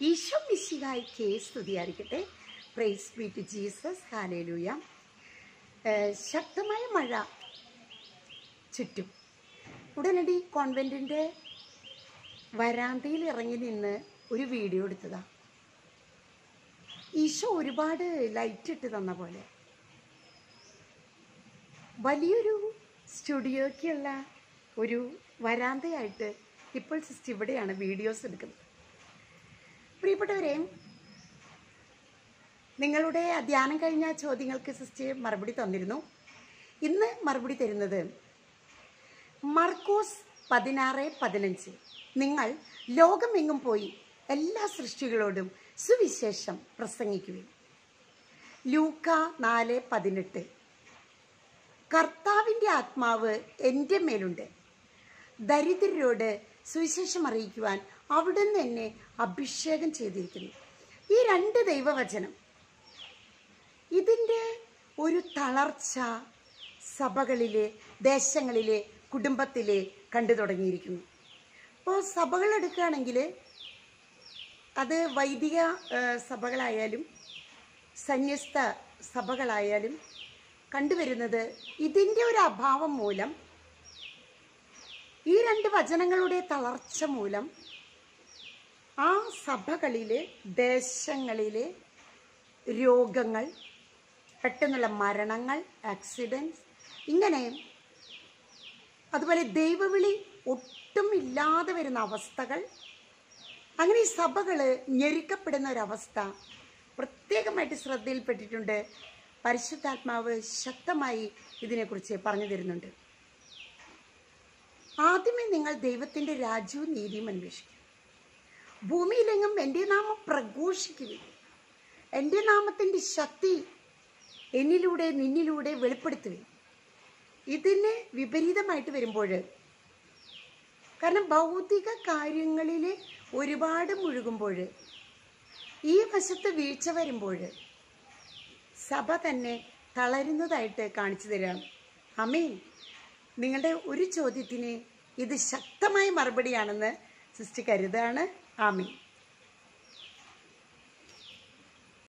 ഈശോ മിശിഹായിക്ക് സ്തുതിയായിരിക്കട്ടെ. Price B Jesus hallelujah ശക്തമായ മഴ ചുറ്റും. ഉടനടി കോൺവെന്റിന്റെ വരാന്തയിൽ ഇറങ്ങി നിന്ന് ഒരു വീഡിയോ എടുത്തതാണ് ഈശോ ഒരുപാട് ലൈറ്റ് ഇട്ട് തന്ന പോലെ. വലിയൊരു സ്റ്റുഡിയോയ്ക്കുള്ള ഒരു വരാന്തയായിട്ട് ഇപ്പോൾ സിസ്റ്റ് ഇവിടെയാണ് വീഡിയോസ് എടുക്കുന്നത്. പ്രിയപ്പെട്ടവരെ നിങ്ങളുടെ ധ്യാനം കഴിഞ്ഞ ചോദ്യങ്ങൾക്ക് സിസ്റ്റർ മറുപടി തന്നിരുന്നു. ഇന്ന് മറുപടി തരുന്നത് മർക്കോസ് പതിനാറ് പതിനഞ്ച്. നിങ്ങൾ ലോകമെങ്ങും പോയി എല്ലാ സൃഷ്ടികളോടും സുവിശേഷം പ്രസംഗിക്കുകയും ലൂക്ക നാല് പതിനെട്ട്. കർത്താവിന്റെ ആത്മാവ് എന്റെ മേലുണ്ട്. ദരിദ്രരോട് സുവിശേഷം അറിയിക്കുവാൻ അവിടെ നിന്ന് എന്നെ അഭിഷേകം ചെയ്തിരിക്കുന്നു. ഈ രണ്ട് ദൈവവചനം ഇതിന്റെ ഒരു തളർച്ച സഭകളിലെ ദേശങ്ങളിലെ കുടുംബത്തിലെ കണ്ടു തുടങ്ങിയിരിക്കുന്നു. ഇപ്പോൾ സഭകളെടുക്കുകയാണെങ്കിൽ അത് വൈദിക സഭകളായാലും സന്യസ്ത സഭകളായാലും കണ്ടുവരുന്നത് ഇതിന്റെ ഒരു അഭാവം മൂലം ഈ രണ്ട് വചനങ്ങളുടെ തളർച്ച മൂലം ആ സഭകളിലെ ദേശങ്ങളിലെ രോഗങ്ങൾ പെട്ടെന്നുള്ള മരണങ്ങൾ ആക്സിഡൻസ് ഇങ്ങനെ അതുപോലെ ദൈവവിളി ഒട്ടും ഇല്ലാതെ വരുന്ന അവസ്ഥകൾ അങ്ങനെ ഈ സഭകൾ ഞെരുക്കപ്പെടുന്ന ഒരവസ്ഥ പ്രത്യേകമായിട്ട് ശ്രദ്ധയിൽപ്പെട്ടിട്ടുണ്ട്. പരിശുദ്ധാത്മാവ് ശക്തമായി ഇതിനെക്കുറിച്ച് പറഞ്ഞു തരുന്നുണ്ട്. ആദ്യമേ നിങ്ങൾ ദൈവത്തിന്റെ രാജ്യവും നീതിയും അന്വേഷിക്കും. ഭൂമിയിലെങ്ങും എന്റെ നാമം പ്രഘോഷിക്കുകയും എന്റെ നാമത്തിന്റെ ശക്തി എന്നിലൂടെ നിന്നിലൂടെ വെളിപ്പെടുത്തുകയും ഇതിന് വിപരീതമായിട്ട് വരുമ്പോൾ കാരണം ഭൗതിക കാര്യങ്ങളിൽ ഒരുപാട് മുഴുകുമ്പോൾ ഈ വശത്ത് വീഴ്ച വരുമ്പോൾ സഭ തന്നെ തളരുന്നതായിട്ട് കാണിച്ചു തരാം. അമീൻ നിങ്ങളുടെ ഒരു ചോദ്യത്തിന് ഇത് ശക്തമായ മറുപടിയാണെന്ന് സിസ്റ്റർ കരുതാണ് ആമീൻ.